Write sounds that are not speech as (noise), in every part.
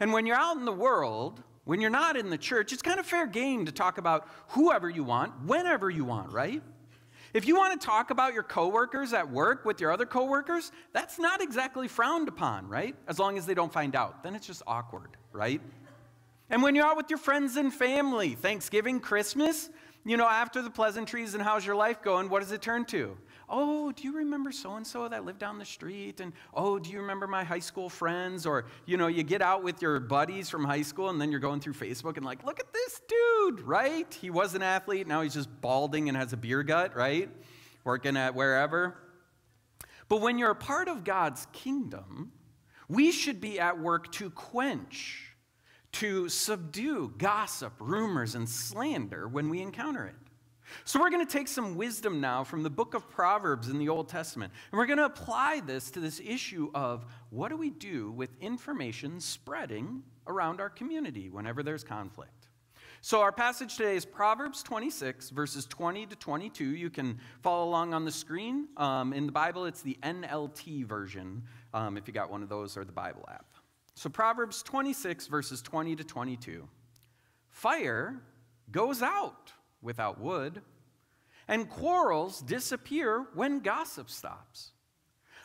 And when you're out in the world, when you're not in the church, it's kind of fair game to talk about whoever you want, whenever you want, right? If you want to talk about your coworkers at work with your other coworkers, that's not exactly frowned upon, right? As long as they don't find out. Then it's just awkward, right? And when you're out with your friends and family, Thanksgiving, Christmas, you know, after the pleasantries and how's your life going, what does it turn to? Oh, do you remember so and so that lived down the street? And oh, do you remember my high school friends? Or, you know, you get out with your buddies from high school and then you're going through Facebook and like, look at this dude, right? He was an athlete, now he's just balding and has a beer gut, right? Working at wherever. But when you're a part of God's kingdom, we should be at work to quench, to subdue gossip, rumors, and slander when we encounter it. So, we're going to take some wisdom now from the book of Proverbs in the Old Testament, and we're going to apply this to this issue of what do we do with information spreading around our community whenever there's conflict. So, our passage today is Proverbs 26, verses 20 to 22. You can follow along on the screen. Um, in the Bible, it's the NLT version, um, if you got one of those, or the Bible app. So, Proverbs 26, verses 20 to 22. Fire goes out without wood, and quarrels disappear when gossip stops.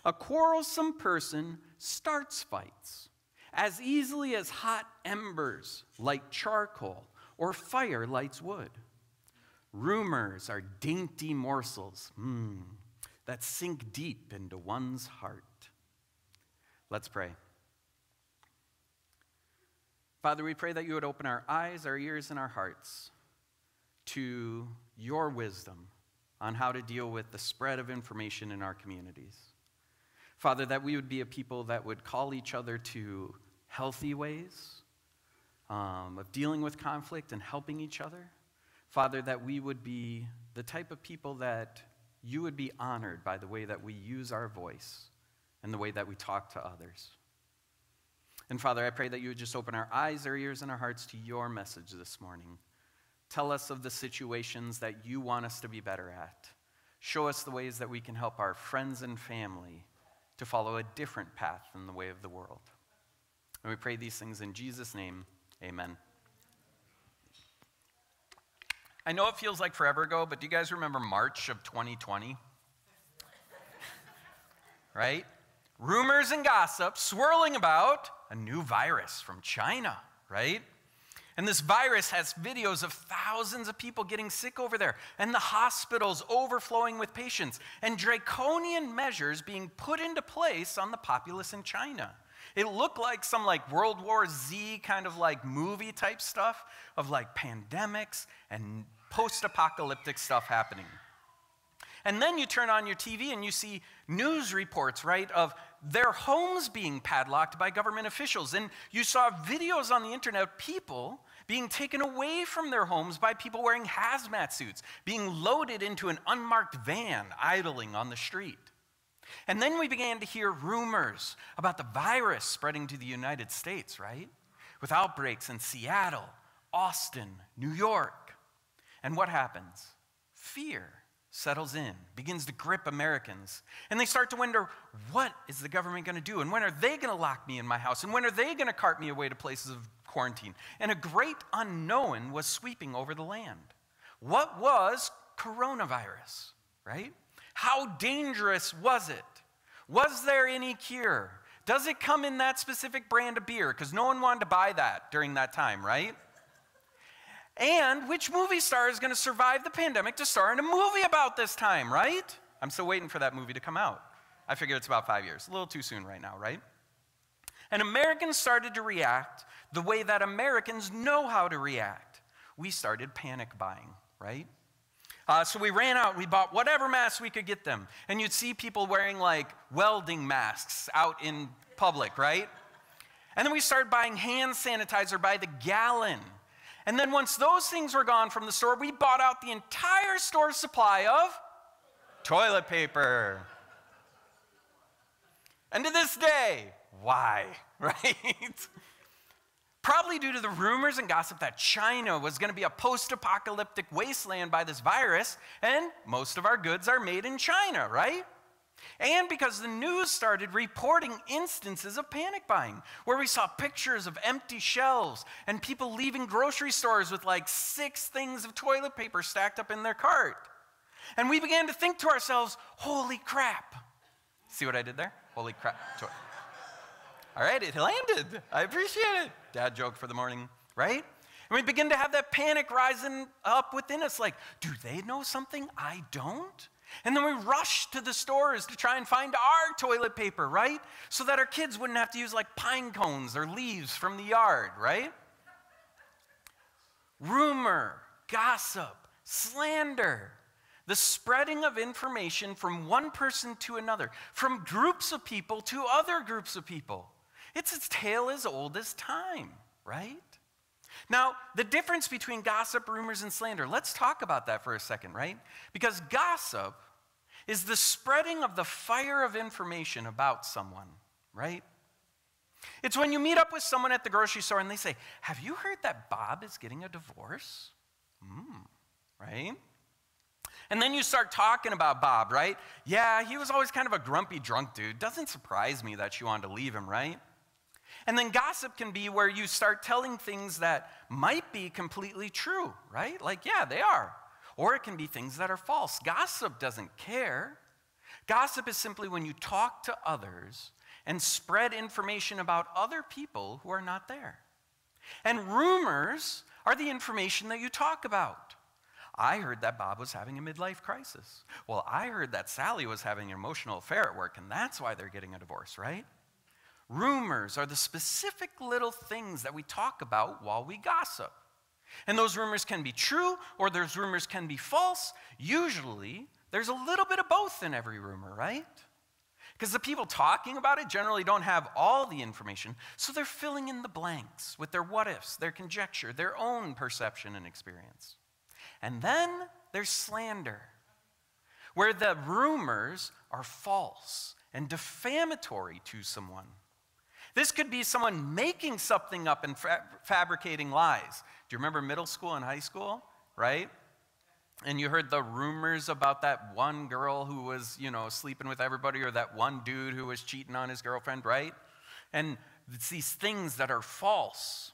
A quarrelsome person starts fights as easily as hot embers light charcoal or fire lights wood. Rumors are dainty morsels mm, that sink deep into one's heart. Let's pray. Father, we pray that you would open our eyes, our ears, and our hearts to your wisdom on how to deal with the spread of information in our communities. Father, that we would be a people that would call each other to healthy ways um, of dealing with conflict and helping each other. Father, that we would be the type of people that you would be honored by the way that we use our voice and the way that we talk to others. And Father, I pray that you would just open our eyes, our ears, and our hearts to your message this morning. Tell us of the situations that you want us to be better at. Show us the ways that we can help our friends and family to follow a different path than the way of the world. And we pray these things in Jesus' name. Amen. I know it feels like forever ago, but do you guys remember March of 2020? (laughs) right? Rumors and gossip swirling about a new virus from China, right? And this virus has videos of thousands of people getting sick over there, and the hospitals overflowing with patients, and draconian measures being put into place on the populace in China. It looked like some like World War Z kind of like movie type stuff of like pandemics and post apocalyptic stuff happening. And then you turn on your TV and you see news reports, right, of their homes being padlocked by government officials. And you saw videos on the internet of people being taken away from their homes by people wearing hazmat suits, being loaded into an unmarked van idling on the street. And then we began to hear rumors about the virus spreading to the United States, right? With outbreaks in Seattle, Austin, New York. And what happens? Fear settles in, begins to grip Americans. And they start to wonder what is the government going to do? And when are they going to lock me in my house? And when are they going to cart me away to places of quarantine? And a great unknown was sweeping over the land. What was coronavirus, right? How dangerous was it? Was there any cure? Does it come in that specific brand of beer? Because no one wanted to buy that during that time, right? And which movie star is going to survive the pandemic to star in a movie about this time, right? I'm still waiting for that movie to come out. I figure it's about five years. A little too soon right now, right? And Americans started to react the way that Americans know how to react. We started panic buying, right? Uh, so we ran out, we bought whatever masks we could get them. And you'd see people wearing like welding masks out in public, right? And then we started buying hand sanitizer by the gallon. And then once those things were gone from the store, we bought out the entire store's supply of toilet paper. And to this day, why, (laughs) right? Probably due to the rumors and gossip that China was going to be a post apocalyptic wasteland by this virus, and most of our goods are made in China, right? And because the news started reporting instances of panic buying, where we saw pictures of empty shelves and people leaving grocery stores with like six things of toilet paper stacked up in their cart. And we began to think to ourselves, holy crap. See what I did there? Holy crap. All right, it landed. I appreciate it. Dad joke for the morning, right? And we begin to have that panic rising up within us like, do they know something I don't? And then we rush to the stores to try and find our toilet paper, right? So that our kids wouldn't have to use like pine cones or leaves from the yard, right? Rumor, gossip, slander, the spreading of information from one person to another, from groups of people to other groups of people. It's a tale as old as time, right? Now, the difference between gossip, rumors, and slander, let's talk about that for a second, right? Because gossip is the spreading of the fire of information about someone, right? It's when you meet up with someone at the grocery store and they say, Have you heard that Bob is getting a divorce? Hmm, right? And then you start talking about Bob, right? Yeah, he was always kind of a grumpy drunk dude. Doesn't surprise me that you wanted to leave him, right? And then gossip can be where you start telling things that might be completely true, right? Like, yeah, they are. Or it can be things that are false. Gossip doesn't care. Gossip is simply when you talk to others and spread information about other people who are not there. And rumors are the information that you talk about. I heard that Bob was having a midlife crisis. Well, I heard that Sally was having an emotional affair at work, and that's why they're getting a divorce, right? Rumors are the specific little things that we talk about while we gossip. And those rumors can be true or those rumors can be false. Usually, there's a little bit of both in every rumor, right? Because the people talking about it generally don't have all the information, so they're filling in the blanks with their what ifs, their conjecture, their own perception and experience. And then there's slander, where the rumors are false and defamatory to someone. This could be someone making something up and fa- fabricating lies. Do you remember middle school and high school, right? And you heard the rumors about that one girl who was, you know, sleeping with everybody or that one dude who was cheating on his girlfriend, right? And it's these things that are false.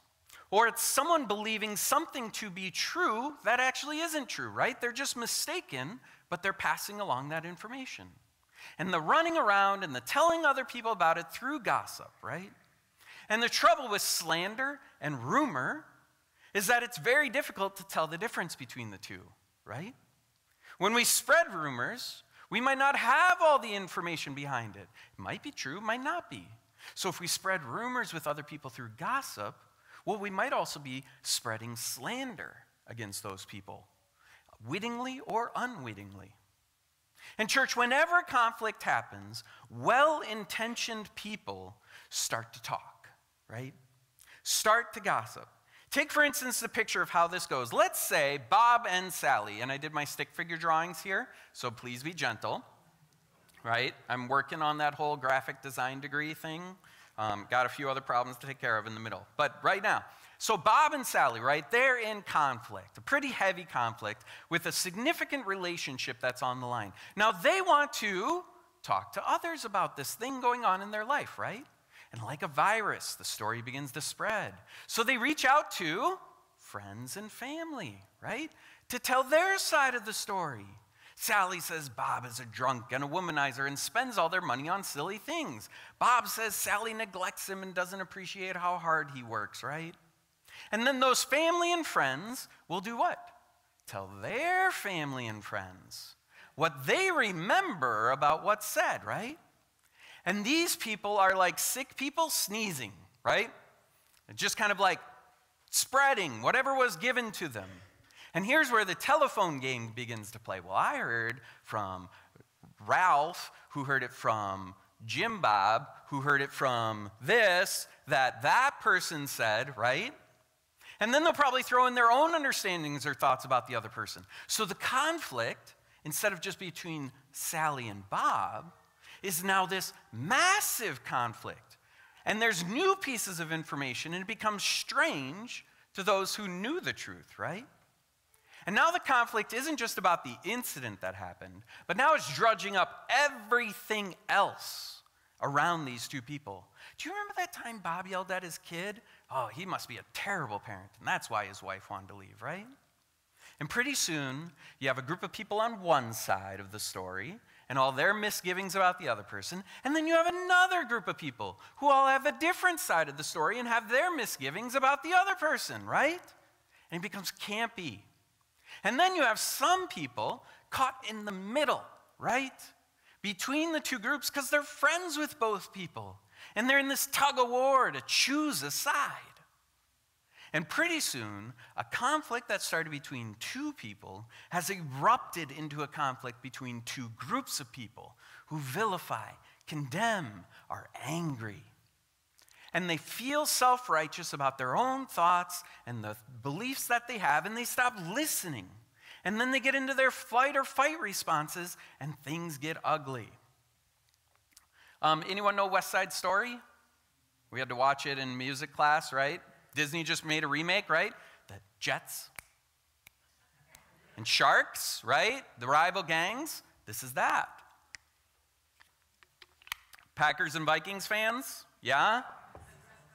Or it's someone believing something to be true that actually isn't true, right? They're just mistaken, but they're passing along that information and the running around and the telling other people about it through gossip, right? And the trouble with slander and rumor is that it's very difficult to tell the difference between the two, right? When we spread rumors, we might not have all the information behind it. It might be true, might not be. So if we spread rumors with other people through gossip, well, we might also be spreading slander against those people, wittingly or unwittingly. And, church, whenever conflict happens, well intentioned people start to talk, right? Start to gossip. Take, for instance, the picture of how this goes. Let's say Bob and Sally, and I did my stick figure drawings here, so please be gentle, right? I'm working on that whole graphic design degree thing. Um, got a few other problems to take care of in the middle. But right now, so, Bob and Sally, right, they're in conflict, a pretty heavy conflict with a significant relationship that's on the line. Now, they want to talk to others about this thing going on in their life, right? And like a virus, the story begins to spread. So, they reach out to friends and family, right, to tell their side of the story. Sally says Bob is a drunk and a womanizer and spends all their money on silly things. Bob says Sally neglects him and doesn't appreciate how hard he works, right? And then those family and friends will do what? Tell their family and friends what they remember about what's said, right? And these people are like sick people sneezing, right? Just kind of like spreading whatever was given to them. And here's where the telephone game begins to play. Well, I heard from Ralph, who heard it from Jim Bob, who heard it from this, that that person said, right? And then they'll probably throw in their own understandings or thoughts about the other person. So the conflict, instead of just between Sally and Bob, is now this massive conflict. And there's new pieces of information, and it becomes strange to those who knew the truth, right? And now the conflict isn't just about the incident that happened, but now it's drudging up everything else around these two people. Do you remember that time Bob yelled at his kid? Oh, he must be a terrible parent, and that's why his wife wanted to leave, right? And pretty soon, you have a group of people on one side of the story and all their misgivings about the other person. And then you have another group of people who all have a different side of the story and have their misgivings about the other person, right? And it becomes campy. And then you have some people caught in the middle, right? Between the two groups because they're friends with both people. And they're in this tug of war to choose a side. And pretty soon, a conflict that started between two people has erupted into a conflict between two groups of people who vilify, condemn, are angry. And they feel self righteous about their own thoughts and the beliefs that they have, and they stop listening. And then they get into their flight or fight responses, and things get ugly. Um, anyone know West Side Story? We had to watch it in music class, right? Disney just made a remake, right? The Jets and Sharks, right? The rival gangs. This is that. Packers and Vikings fans? Yeah?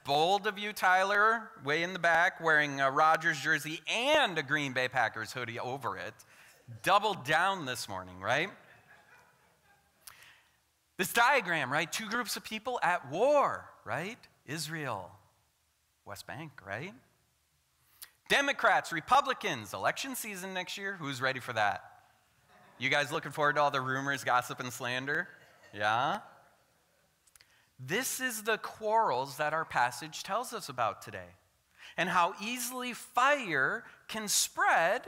Bold of you, Tyler, way in the back, wearing a Rodgers jersey and a Green Bay Packers hoodie over it. Doubled down this morning, right? This diagram, right? Two groups of people at war, right? Israel West Bank, right? Democrats, Republicans, election season next year. Who's ready for that? You guys looking forward to all the rumors, gossip, and slander? Yeah? This is the quarrels that our passage tells us about today, and how easily fire can spread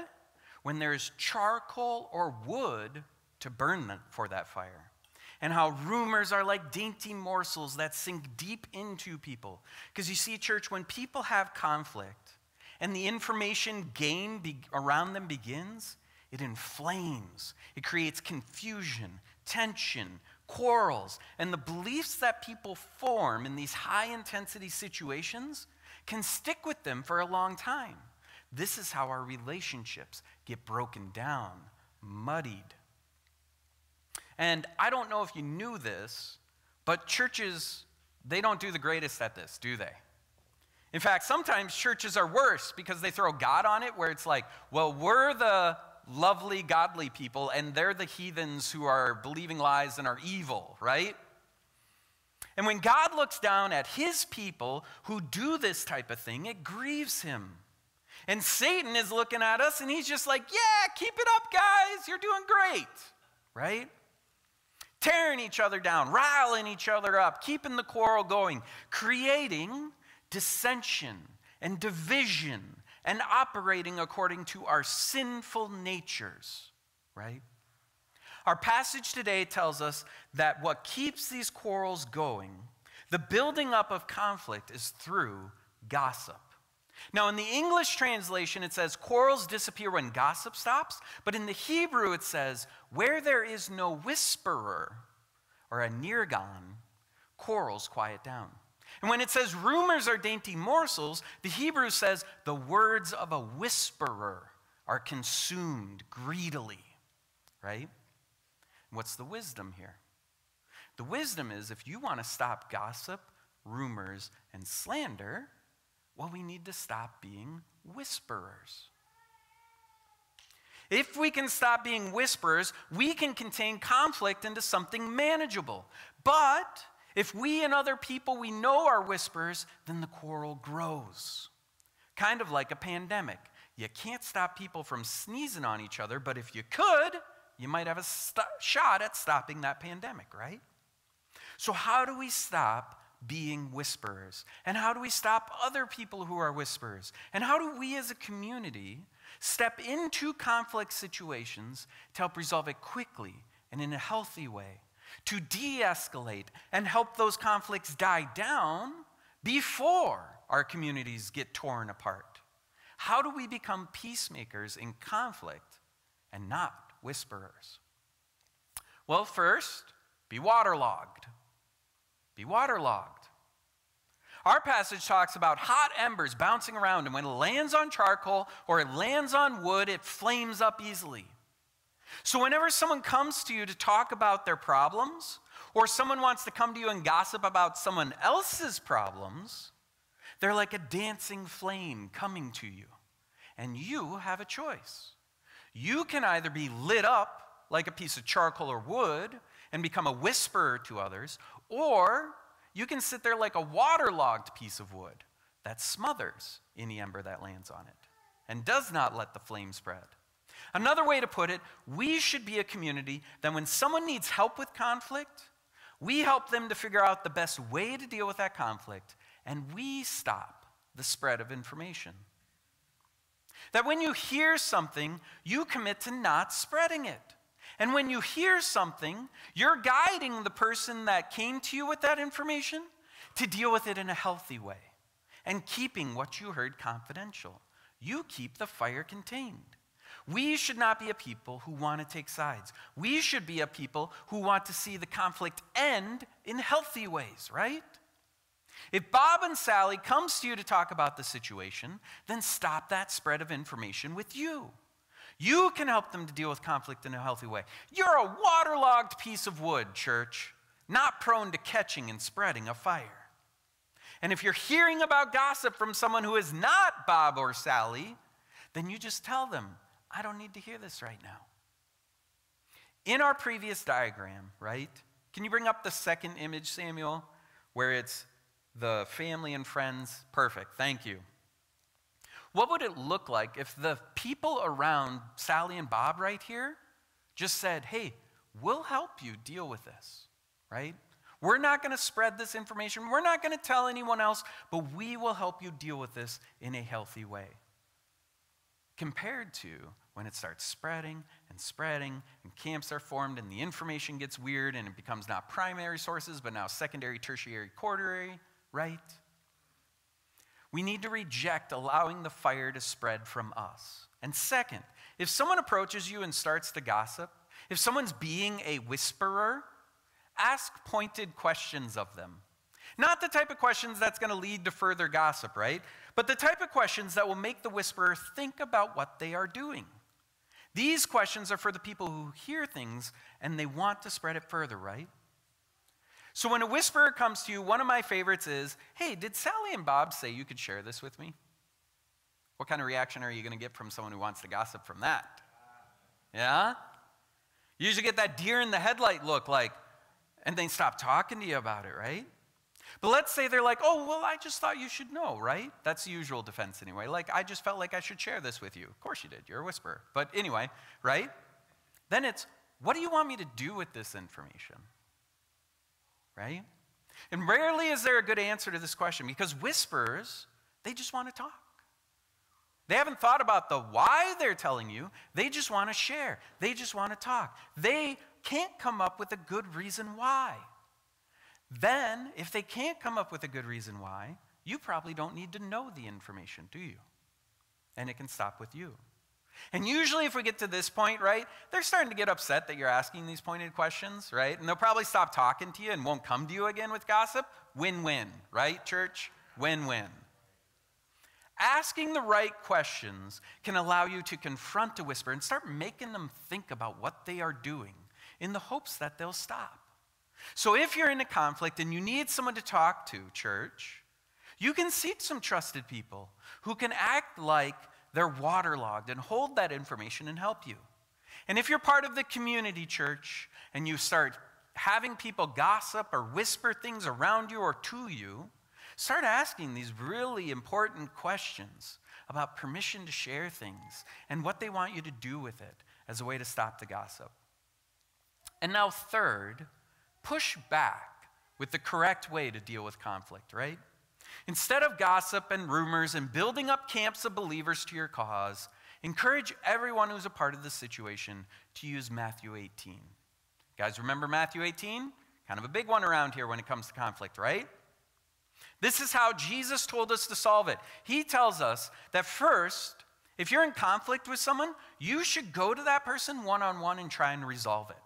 when there's charcoal or wood to burn for that fire and how rumors are like dainty morsels that sink deep into people. Because you see, church, when people have conflict and the information gain be- around them begins, it inflames, it creates confusion, tension, quarrels, and the beliefs that people form in these high intensity situations can stick with them for a long time. This is how our relationships get broken down, muddied, and I don't know if you knew this, but churches, they don't do the greatest at this, do they? In fact, sometimes churches are worse because they throw God on it, where it's like, well, we're the lovely, godly people, and they're the heathens who are believing lies and are evil, right? And when God looks down at his people who do this type of thing, it grieves him. And Satan is looking at us and he's just like, yeah, keep it up, guys. You're doing great, right? tearing each other down, riling each other up, keeping the quarrel going, creating dissension and division and operating according to our sinful natures, right? Our passage today tells us that what keeps these quarrels going, the building up of conflict, is through gossip. Now, in the English translation, it says quarrels disappear when gossip stops, but in the Hebrew, it says where there is no whisperer or a nirgan, quarrels quiet down. And when it says rumors are dainty morsels, the Hebrew says the words of a whisperer are consumed greedily, right? What's the wisdom here? The wisdom is if you want to stop gossip, rumors, and slander, well, we need to stop being whisperers. If we can stop being whisperers, we can contain conflict into something manageable. But if we and other people we know are whispers, then the quarrel grows. Kind of like a pandemic. You can't stop people from sneezing on each other, but if you could, you might have a st- shot at stopping that pandemic, right? So, how do we stop being whisperers? And how do we stop other people who are whisperers? And how do we as a community step into conflict situations to help resolve it quickly and in a healthy way, to de escalate and help those conflicts die down before our communities get torn apart? How do we become peacemakers in conflict and not whisperers? Well, first, be waterlogged. Be waterlogged. Our passage talks about hot embers bouncing around, and when it lands on charcoal or it lands on wood, it flames up easily. So, whenever someone comes to you to talk about their problems, or someone wants to come to you and gossip about someone else's problems, they're like a dancing flame coming to you. And you have a choice. You can either be lit up like a piece of charcoal or wood and become a whisperer to others, or you can sit there like a waterlogged piece of wood that smothers any ember that lands on it and does not let the flame spread. Another way to put it, we should be a community that when someone needs help with conflict, we help them to figure out the best way to deal with that conflict, and we stop the spread of information. That when you hear something, you commit to not spreading it. And when you hear something, you're guiding the person that came to you with that information to deal with it in a healthy way and keeping what you heard confidential. You keep the fire contained. We should not be a people who want to take sides. We should be a people who want to see the conflict end in healthy ways, right? If Bob and Sally comes to you to talk about the situation, then stop that spread of information with you. You can help them to deal with conflict in a healthy way. You're a waterlogged piece of wood, church, not prone to catching and spreading a fire. And if you're hearing about gossip from someone who is not Bob or Sally, then you just tell them, I don't need to hear this right now. In our previous diagram, right? Can you bring up the second image, Samuel, where it's the family and friends? Perfect, thank you. What would it look like if the people around Sally and Bob right here just said, hey, we'll help you deal with this, right? We're not going to spread this information. We're not going to tell anyone else, but we will help you deal with this in a healthy way. Compared to when it starts spreading and spreading, and camps are formed, and the information gets weird, and it becomes not primary sources, but now secondary, tertiary, quaternary, right? We need to reject allowing the fire to spread from us. And second, if someone approaches you and starts to gossip, if someone's being a whisperer, ask pointed questions of them. Not the type of questions that's going to lead to further gossip, right? But the type of questions that will make the whisperer think about what they are doing. These questions are for the people who hear things and they want to spread it further, right? So when a whisperer comes to you, one of my favorites is, Hey, did Sally and Bob say you could share this with me? What kind of reaction are you going to get from someone who wants to gossip from that? Yeah? You usually get that deer in the headlight look like, and they stop talking to you about it, right? But let's say they're like, oh, well, I just thought you should know, right? That's the usual defense anyway. Like, I just felt like I should share this with you. Of course you did. You're a whisperer. But anyway, right? Then it's, what do you want me to do with this information? right? And rarely is there a good answer to this question because whisperers, they just want to talk. They haven't thought about the why they're telling you. They just want to share. They just want to talk. They can't come up with a good reason why. Then, if they can't come up with a good reason why, you probably don't need to know the information, do you? And it can stop with you. And usually, if we get to this point, right, they're starting to get upset that you're asking these pointed questions, right? And they'll probably stop talking to you and won't come to you again with gossip. Win win, right, church? Win win. Asking the right questions can allow you to confront a whisper and start making them think about what they are doing in the hopes that they'll stop. So, if you're in a conflict and you need someone to talk to, church, you can seek some trusted people who can act like they're waterlogged and hold that information and help you. And if you're part of the community church and you start having people gossip or whisper things around you or to you, start asking these really important questions about permission to share things and what they want you to do with it as a way to stop the gossip. And now, third, push back with the correct way to deal with conflict, right? Instead of gossip and rumors and building up camps of believers to your cause, encourage everyone who's a part of the situation to use Matthew 18. You Guys, remember Matthew 18? Kind of a big one around here when it comes to conflict, right? This is how Jesus told us to solve it. He tells us that first, if you're in conflict with someone, you should go to that person one on one and try and resolve it.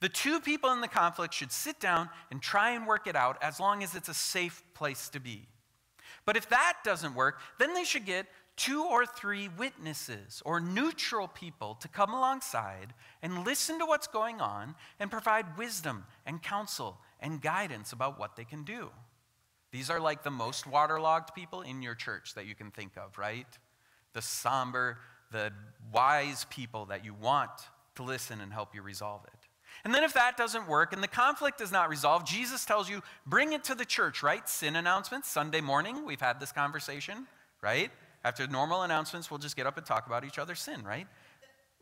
The two people in the conflict should sit down and try and work it out as long as it's a safe place to be. But if that doesn't work, then they should get two or three witnesses or neutral people to come alongside and listen to what's going on and provide wisdom and counsel and guidance about what they can do. These are like the most waterlogged people in your church that you can think of, right? The somber, the wise people that you want to listen and help you resolve it. And then, if that doesn't work and the conflict is not resolved, Jesus tells you, bring it to the church, right? Sin announcements, Sunday morning, we've had this conversation, right? After normal announcements, we'll just get up and talk about each other's sin, right?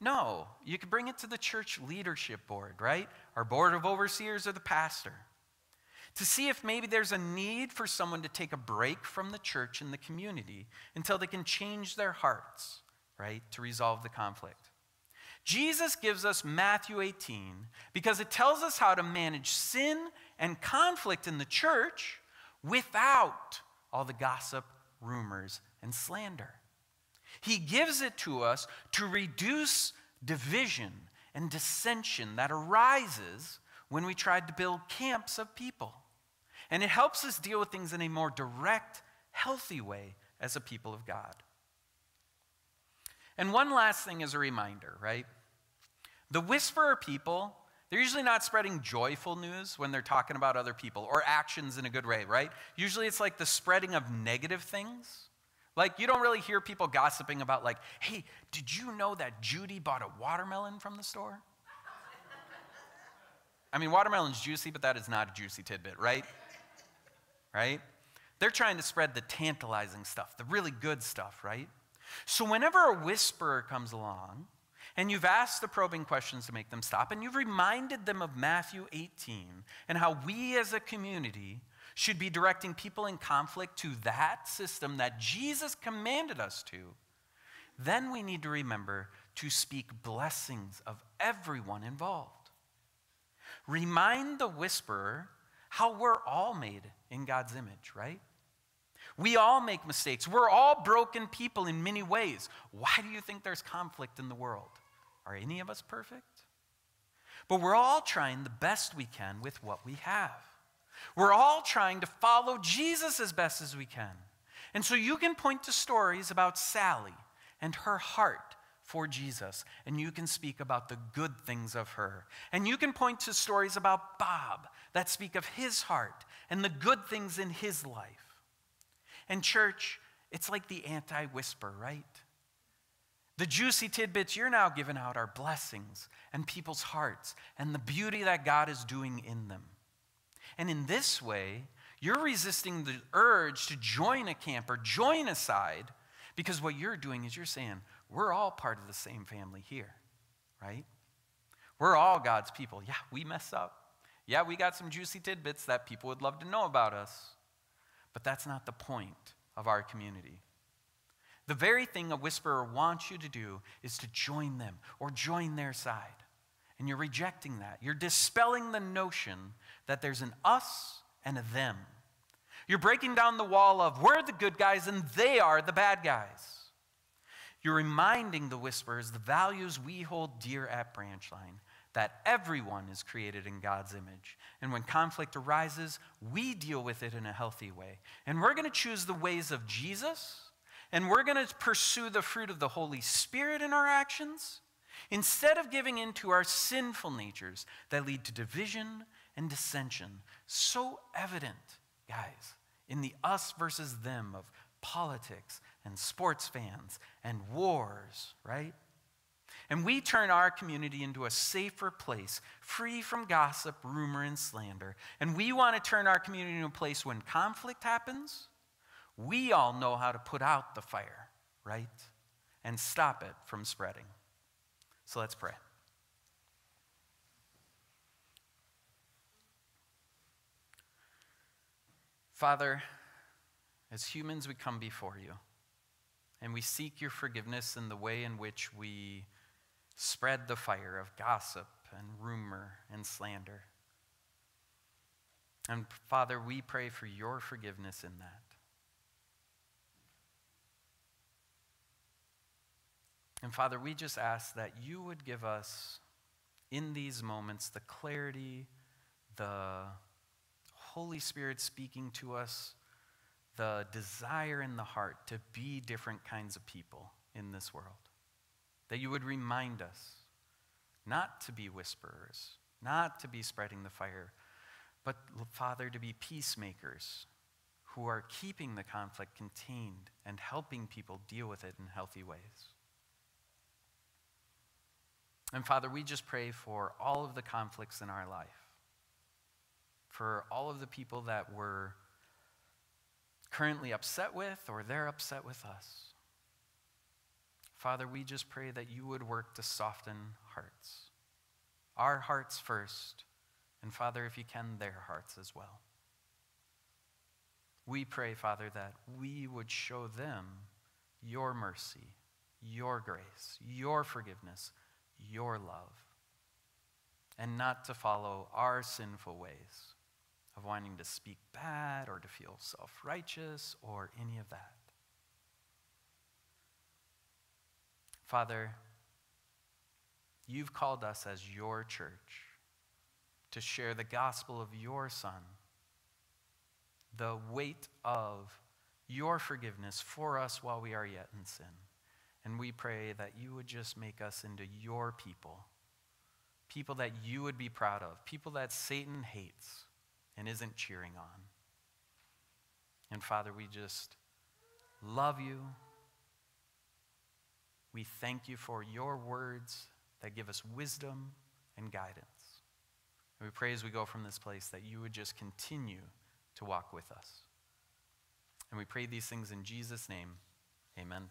No, you can bring it to the church leadership board, right? Our board of overseers or the pastor. To see if maybe there's a need for someone to take a break from the church and the community until they can change their hearts, right? To resolve the conflict. Jesus gives us Matthew 18 because it tells us how to manage sin and conflict in the church without all the gossip, rumors, and slander. He gives it to us to reduce division and dissension that arises when we try to build camps of people. And it helps us deal with things in a more direct, healthy way as a people of God. And one last thing as a reminder, right? The whisperer people, they're usually not spreading joyful news when they're talking about other people or actions in a good way, right? Usually it's like the spreading of negative things. Like, you don't really hear people gossiping about, like, hey, did you know that Judy bought a watermelon from the store? I mean, watermelon's juicy, but that is not a juicy tidbit, right? Right? They're trying to spread the tantalizing stuff, the really good stuff, right? So, whenever a whisperer comes along, and you've asked the probing questions to make them stop, and you've reminded them of Matthew 18 and how we as a community should be directing people in conflict to that system that Jesus commanded us to, then we need to remember to speak blessings of everyone involved. Remind the whisperer how we're all made in God's image, right? We all make mistakes. We're all broken people in many ways. Why do you think there's conflict in the world? Are any of us perfect? But we're all trying the best we can with what we have. We're all trying to follow Jesus as best as we can. And so you can point to stories about Sally and her heart for Jesus, and you can speak about the good things of her. And you can point to stories about Bob that speak of his heart and the good things in his life. And, church, it's like the anti whisper, right? The juicy tidbits you're now giving out are blessings and people's hearts and the beauty that God is doing in them. And in this way, you're resisting the urge to join a camp or join a side because what you're doing is you're saying, we're all part of the same family here, right? We're all God's people. Yeah, we mess up. Yeah, we got some juicy tidbits that people would love to know about us. But that's not the point of our community. The very thing a whisperer wants you to do is to join them or join their side. And you're rejecting that. You're dispelling the notion that there's an us and a them. You're breaking down the wall of we're the good guys and they are the bad guys. You're reminding the whisperers the values we hold dear at Branchline that everyone is created in God's image. And when conflict arises, we deal with it in a healthy way. And we're going to choose the ways of Jesus, and we're going to pursue the fruit of the Holy Spirit in our actions instead of giving in to our sinful natures that lead to division and dissension. So evident, guys, in the us versus them of politics and sports fans and wars, right? And we turn our community into a safer place, free from gossip, rumor, and slander. And we want to turn our community into a place when conflict happens, we all know how to put out the fire, right? And stop it from spreading. So let's pray. Father, as humans, we come before you and we seek your forgiveness in the way in which we spread the fire of gossip and rumor and slander. And Father, we pray for your forgiveness in that. And Father, we just ask that you would give us in these moments the clarity, the Holy Spirit speaking to us, the desire in the heart to be different kinds of people in this world. That you would remind us not to be whisperers, not to be spreading the fire, but, Father, to be peacemakers who are keeping the conflict contained and helping people deal with it in healthy ways. And Father, we just pray for all of the conflicts in our life, for all of the people that we're currently upset with or they're upset with us. Father, we just pray that you would work to soften hearts. Our hearts first, and Father, if you can, their hearts as well. We pray, Father, that we would show them your mercy, your grace, your forgiveness, your love, and not to follow our sinful ways of wanting to speak bad or to feel self righteous or any of that. Father, you've called us as your church to share the gospel of your Son, the weight of your forgiveness for us while we are yet in sin. And we pray that you would just make us into your people, people that you would be proud of, people that Satan hates and isn't cheering on. And Father, we just love you. We thank you for your words that give us wisdom and guidance. And we pray as we go from this place that you would just continue to walk with us. And we pray these things in Jesus' name. Amen.